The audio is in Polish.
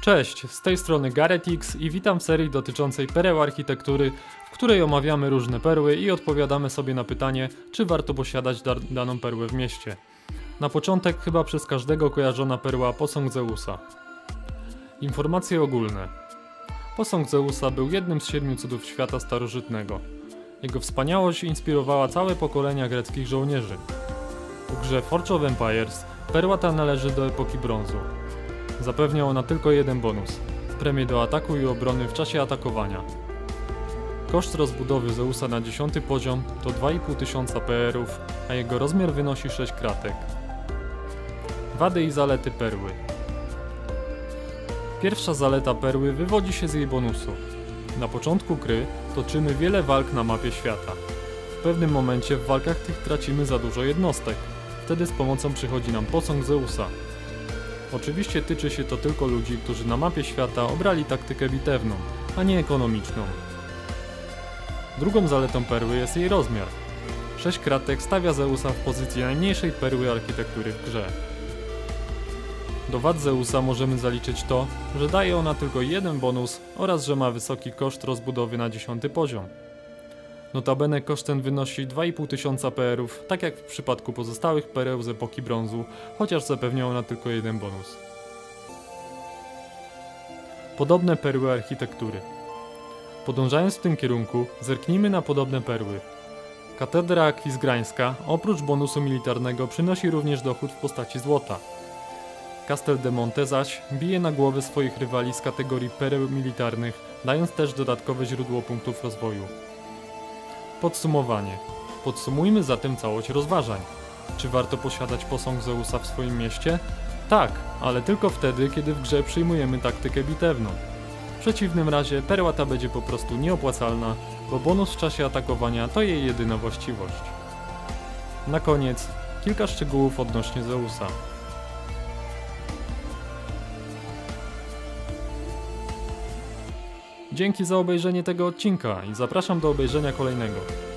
Cześć, z tej strony Gareth X i witam w serii dotyczącej pereł architektury, w której omawiamy różne perły i odpowiadamy sobie na pytanie, czy warto posiadać da daną perłę w mieście. Na początek chyba przez każdego kojarzona perła posąg Zeusa. Informacje ogólne. Posąg Zeusa był jednym z siedmiu cudów świata starożytnego. Jego wspaniałość inspirowała całe pokolenia greckich żołnierzy. W grze Forge of Empires perła ta należy do epoki brązu. Zapewnia ona tylko jeden bonus. Premię do ataku i obrony w czasie atakowania. Koszt rozbudowy Zeusa na 10 poziom to 2500 PR-ów, a jego rozmiar wynosi 6 kratek. Wady i zalety perły. Pierwsza zaleta perły wywodzi się z jej bonusu. Na początku gry toczymy wiele walk na mapie świata. W pewnym momencie w walkach tych tracimy za dużo jednostek. Wtedy z pomocą przychodzi nam posąg Zeusa. Oczywiście tyczy się to tylko ludzi, którzy na mapie świata obrali taktykę bitewną, a nie ekonomiczną. Drugą zaletą perły jest jej rozmiar. 6 kratek stawia Zeusa w pozycji najmniejszej perły architektury w grze. Do wad Zeusa możemy zaliczyć to, że daje ona tylko jeden bonus oraz że ma wysoki koszt rozbudowy na 10 poziom. Notabene koszt ten wynosi 2500 PR-ów, tak jak w przypadku pozostałych pereł z epoki brązu, chociaż zapewnia ona tylko jeden bonus. Podobne perły architektury. Podążając w tym kierunku, zerknijmy na podobne perły. Katedra Akwizgrańska, oprócz bonusu militarnego, przynosi również dochód w postaci złota. Castel de Monte zaś bije na głowy swoich rywali z kategorii pereł militarnych, dając też dodatkowe źródło punktów rozwoju. Podsumowanie. Podsumujmy zatem całość rozważań. Czy warto posiadać posąg Zeusa w swoim mieście? Tak, ale tylko wtedy, kiedy w grze przyjmujemy taktykę bitewną. W przeciwnym razie perła ta będzie po prostu nieopłacalna, bo bonus w czasie atakowania to jej jedyna właściwość. Na koniec kilka szczegółów odnośnie Zeusa. Dzięki za obejrzenie tego odcinka i zapraszam do obejrzenia kolejnego.